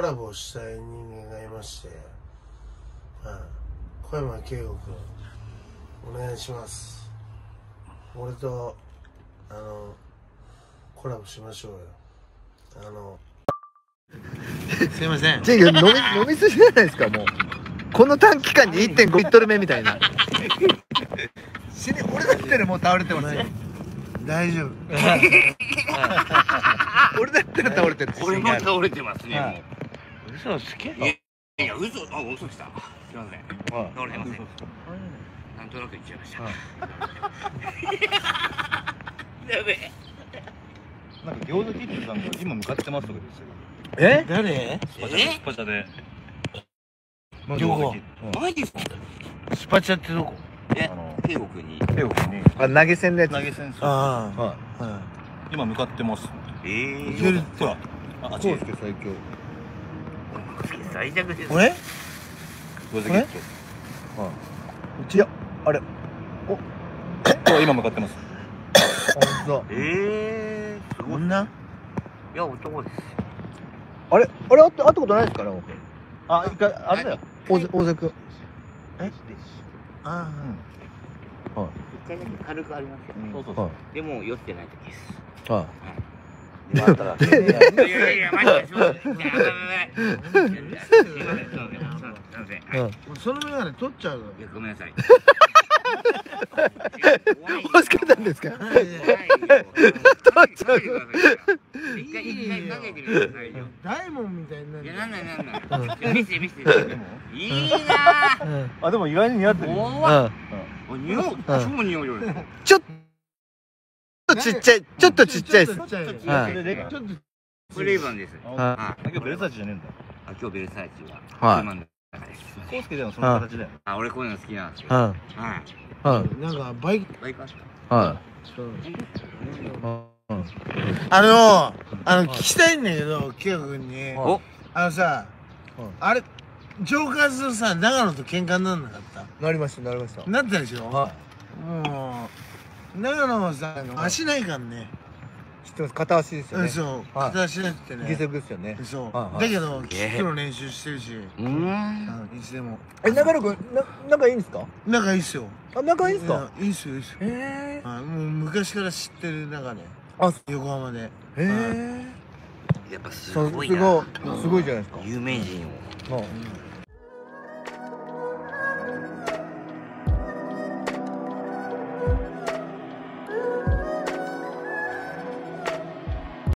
コラボをしたい人間がいまして、はい、小山慶吾君お願いします。俺とあのコラボしましょうよ。あの すいません。ちょ飲み 飲みすぎじゃないですかもう。この短期間に1.5リットル目みたいな。死に俺だったらもう倒れてますよ。大丈夫。俺だったら倒れてる俺も倒れてますね、はい。もう。嘘つけいやいや、嘘、あ、嘘きた。すいません。はい。倒れてません。なんとなく言っちゃいました。はい。やべえ。なんか餃子キッズさんが今向かってますとかですよえ？誰？スパチャで。スパチャで。ど餃こ子。マジですか？スパチャってどこ？え？あの、圭吾君に。手をに。あ投げ銭のやつ。投げ銭するあはあ、はい。今向かってますえいえけるってほら。ああっち。コウスケ最強最弱です。俺餃子キッズいやあれ。ほら今向かってます。本ええすごい。女？いや、男です。当あれ？あれ？会った会ったことないですかね僕あ一回あれだよ。大勢君え？あ一回だけ軽くありますよ。そうそうそう。はでも、酔ってない時です。は今あいやいやや、マジで。すいません。いや、やばいやばいすいません。すいません。すいません。すいません。はいいあその眼鏡取っちゃうのごめんなさい。欲しかったんですか。取っちゃう一回一回かけてくださいよ。大門みたいになるいや、なんないなんない。いや見せ見せ。いいな。あでも意外に似合ってるよ怖っ。うんお匂う。超匂うよ。ちょっとちっちゃいちょっとちっちゃいです。ちょっとちっちゃい。ですちょっと。これレイバンです。あは今日ベルサーチじゃねえんだあ、今日ベルサーチは。はい。コウスケでもその形だよあ、俺こういうの好きなんですよ。うんはい。うんなんかバイク。バイクあったはい。う。んあのあの聞きたいんだけどケイ君に。あのさうん。あれジョーカーズのさ長野と喧嘩になんなかった？なりましたなりました。なったでしょ？はもう長野はさ足ないからね。い知ってます片足ですよね。うんそう。はい。片足なくてね。義足ですよね。そう。はいはい。だけどキックの練習してるし。うーん。うん。いつでも。え中野くんな仲いいんですか？仲いいっすよ。あ仲いいんですか？いやいいっすよいいっすよ。へえ。はい。もう昔から知ってる中であ横浜で。へえ。やっぱすそうすごいな。すごいじゃないですか。有名人を。うんうん